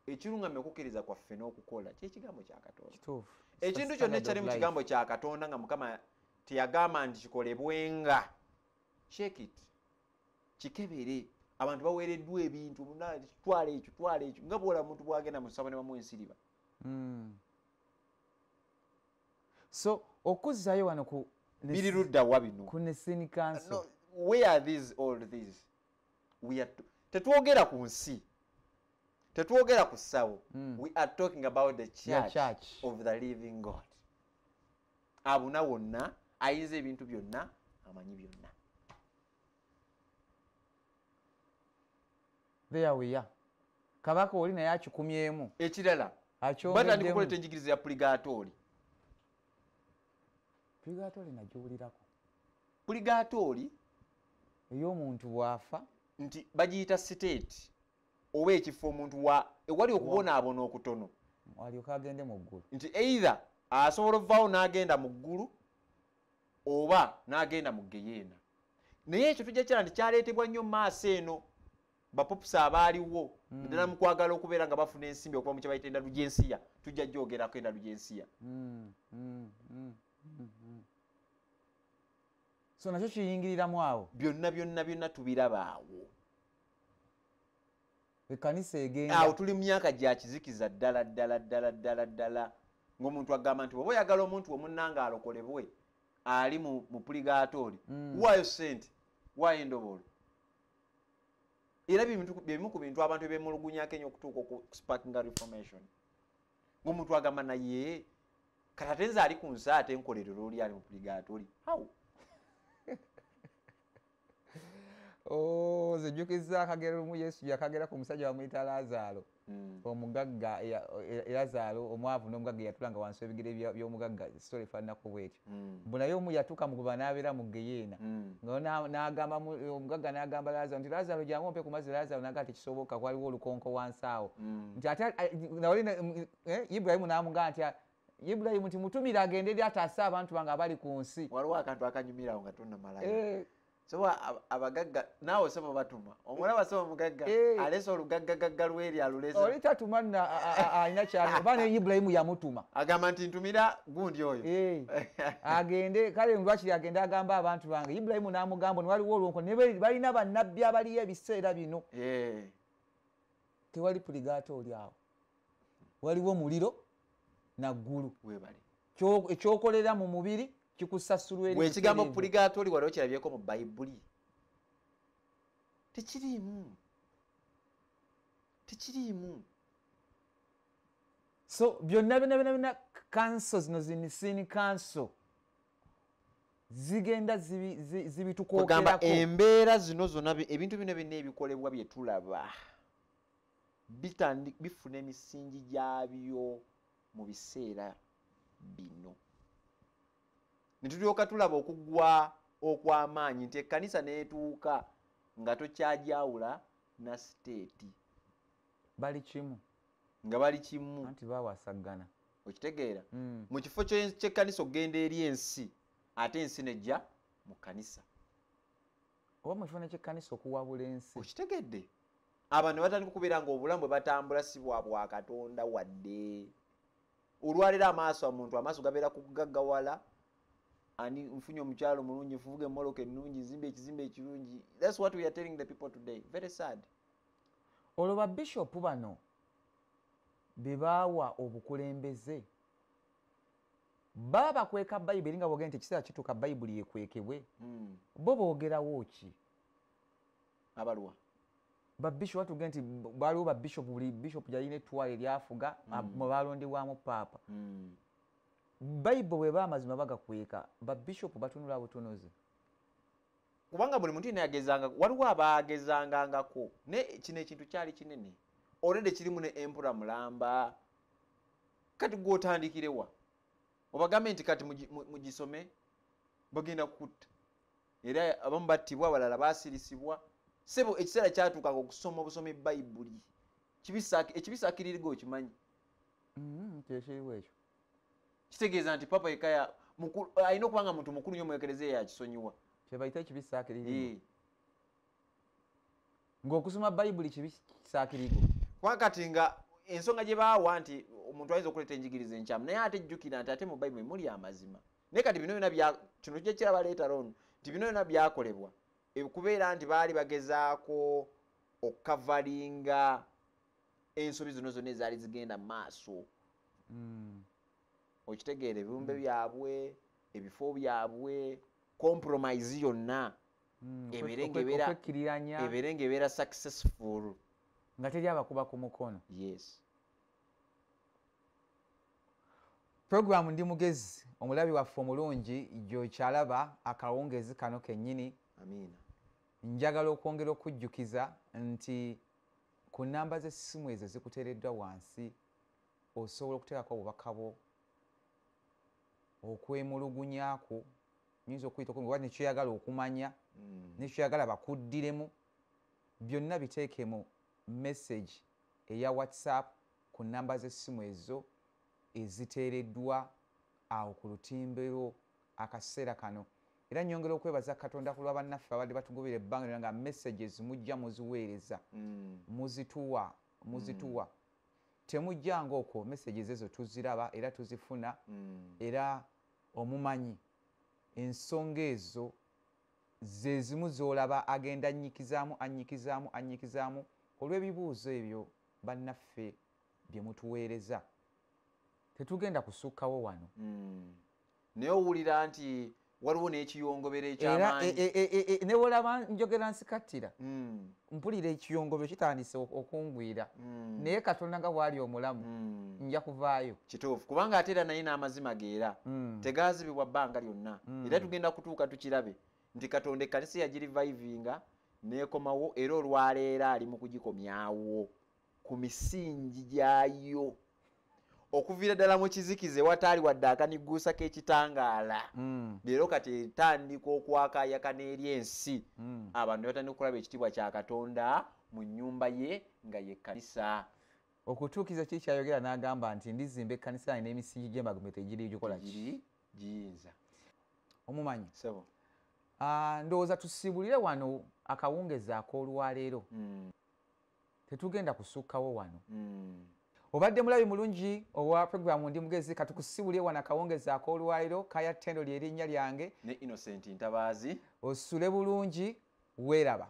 ekirungamya okukkiriza kwaffe n'okukola kyekigambo kya katonda. Ekintu kyonna ekyali mu kigambo kya katonda nga mukama teyagamba nti kikolebwenga. Check it. Kikebere. Abantu baweereddwa ebintu twala ekyo twala ekyo nga bwola muntu bwagenda mu ssabo ne bamu ensiriba so okuzzayo wano biri luddawa bino? where are these all these? Tetwogera ku nsi tetwogera ku ssabo Mm. we are talking about the church, church. of the living god. Abuna wonna ayinza ebintu byonna amanyi byonna. There we are. Kabaka oli naye akikumyemu. Ekirala batandika okukoleta enjigiriza ya puligatori pigaatoli nagiwulirako. Puligatori ey'omuntu bw'afa nti bagiyita state oba ekifo omuntu wa ewali okubonaabona okutono. Alyoka agende mu ggulu. Nti either asobola ovaawo n'agenda mu ggulu oba n'agenda mu geyeena naye ekyo tujja kira nti kyaleetebwa nnyo mu maaso eno bapopusa abaaliwo ddala mu kwagala okubeera nga bafuna ensimbi okuva mu kye bayita endalo gy'ensiya tujja gyogerako endalo gy'ensiya Mm, mm, mm, mm, mm. so nakyo kiyingiriramu awo? Byonna byonna byonna tubiraba awo ekkanisa awo egenda tuli mu myaka gya kizikiza ddala ddala ddala ddala ddala. Ng'omuntu agamba nti oba oyagala omuntu omunnanga alokolebwe ali mu, mu puligatori Mm. waayo sente waayo endobolo. Era bye bimu ku bintu abantu ebyemulugunyako ennyo okutuuka oku sparkinga reformation. Ng'omuntu agamba naye kati ate nze ali ku nsi ate nkolerera oli ali mu puligatori awo Oh, ndowooza ejjukiza akagero lumu yesu yakagera ku musajja bamuyita laazaalo Mm. omugagga e- laazaalo omwavu n'omugagga eyatulanga wansi w'ebigere bya- by'omugagga sitole efaananako bwetyo. Mm. mbu naye omu yatuuka mugoba n'abeera mu geyeena. Mm. na- n'agamba mu- omugagga n'agamba laazaalo nti laazaalo jangu ompe ku mazzi. Laazaalo naga tekisoboka kwaliwo olukonko wansi awo. Nti ate nawali ibulayimu n'amugamba nti ibulayimu nti mutumire agende eri ataase abantu bange abali ku nsi. Waliwo akantu akanyumirawo nga tonnamalayo. Eh, so ab- abagagga naawe soma batuma omulaba soma omugagga Eh. alese olugaggagagga lweri alulese oli tatuma nno a- a- a- alina kyali oba ne ibulayimu yamutuma. Agamba nti ntumira gundi oyo. Eh, agende kale lwakiri agende agamba abantu bange? Ibulayimu n'amugamba ni waliwo olwonko ne bali- balina bannabbi abaliyo ebiseera bino. Eh. tewali puligaata oli awo. Waliwo muliro naggulu ekyokolera mu mubiri kikusasulwa eri bwe ekigambo butereevu. puligatori waliwo kirabyeko mu bayibuli tekiriimu. Tekiriimu. So byonna byonna byonna byonna kanso zino zinisini kanso zigenda zibi- zi- kugamba zibitukookerako embeera zino zonna bi- ebintu bino byonna ebikolebwa bye tulaba bitandi- bifuna emisingi gyabyo mu biseera bino ne tulyoka tulaba okuggwa okw'amaanyi nti ekkanisa n'etuuka nga tokyajawula na siteeti. Bali kimu. Nga bali kimu. Anti bawasagana okitegeera. Mm. mu kifo kye- ky'ekkanisa okgenda eri ensi ate ensi nejja mu kkanisa. Oba mu kifo nekyekkanisa okuwabula ensi? Okitegedde. Abantu batandika okubeera nga obulamu bwe batambula si bwa bwa katonda wadde. Olwaliro amaaso omuntu amaaso gabeera kugaggawala ani nfunye omukyalo mulungi nfuvuga emmoloka ennungi zimba ekizimba ekirungi. Thats what we are telling the people today. Very sad. Olwo babishopu bano be baawa obukulembeze baba bakweka bayibuli nga bogere nti ekiseera kituuka bayibuli ekwekebwe Mm. bo boogerawo ki? Abalwa. Babishopu batugee nti b- baaliwo babishopu buli bishopu yalina ettwala eryafuga Mm. mwe balondebwamu paapa Mm. Bayibuli bwe baamazima bagakweka babishopu batunula butunuzi. Kubanga buli muntu yena yagezanga waliwo abagezangangako ne kino ekintu kyali kinene olwedde kirimu ne empula mulamba. Kati gwotandikirewa obagambe nti kati mugi- mu- mugisome bagenda kukutta. Era abamu battibwa abalala basirisibwa sebo ekiseera kyatuukanga okusoma obusomi bayibuli ekibisakiririga okimanyi? Kyekiriwo ekyo kitegeeza nti papa ekaya mukulu- alina okuba nga muntu mukulu nyo mwekerezeeyo yakisonyiwa kyebayita ekibisaakiririgo Eh. ng'okusoma bayibuli kibisaakirigo wakati nga ensonga gye baawa nti omuntu ayinza okuleeta enjigiriza enkyamu naye ate jjukira nti ate mu bayibuli muli amazima. Naye kati bino byona kino kye kiraba leeta lono nti bino byona byakolebwa. E- kubeera nti baali bagezaako okukavalinga ensobi zino zonna ezaali zigenda mu maaso. Mm. Okitegeera ebibumbe byabwe ebifo byabwe compromise yonna. Ebeere okwekkiriranya ebeere ng'ebeera successful. Nga teri abakuba ku mukono. Yes. Puroguramu ndi mugezi. Omulabi waffe omulungi gyokyalaba akawungeezi kano kennyini. Amiina. Njagala okwongera okujjukiza nti ku namba z'essimu ezo zikuteereddwa wansi osobola okuteekako obubaka bwo okwemulugunyaku nyinza okuyita oba nekyoyagala okumanya Mm. nekyoyagala bakuddiremu byonna biteekemu message eya whatsapp ku namba z'essimu ezo eziteereddwa awo ku lutimbiro akaseera kano era nyongera okwebaza katonda ku lwa bannaffe abadde batugubira ebbanga lyonna nga messages mujja muziweereza Mm. muzituwa muzituwa temujjanga okwo messages ezo tuziraba era tuzifuna Mm. era omumanyi ensonga ezo ze zimu z'olaba agenda annyikizaamu annyikizaamu annyikizaamu olw'ebibuuzo ebyo bannaffe bye mutuweereza tetugenda kusukkawo wano Mm. naye owulira nti waliwo n'ekiyongobero era ekyamaanyi. e- e- e- e- ne bwolaba njogera nsikattira Mm. mpulira ekiyongobero kitandise ok- okungwira. Mm. naye katonda nga bw'ali omulamu Mm. nja kuvaayo. Kituufu. Kubanga ate era naye n'amazima geera. Tegaazibibwa bbanga lyonna. Era tugenda kutuuka tukirabe nti katonda ekkanisa yagirivivinga nekomawo era olwaleero ali mu kugikomyawo ku misingi gyayo okuviira ddala mu kizikiza ewataali wadde akanigguusa k'ekitangaala. Mm, leero kati etandika okwakayakana eri ensi. Mm. abantu ne batandika okulaba ekitiibwa kya katonda mu nnyumba ye nga ye kkanisa. Okutuukiza kiri kyayogera n'agamba nti ndizimba ekkanisa yange n'emisingi gy'emagombe tegiri gikola ki? Giyinza. Omumanyi? Ah, ndowooza tusibulire wano akawungezi ak'olwaleero Mm, tetugenda kusukkawo wano. Obadde mulabi mulungi owa programu ndi mugezi katukusibulire wano akawungezi ak'olwaleero kaya ttendo lyerinnya lyange. Ne innocent ntabaazi osule bulungi weeraba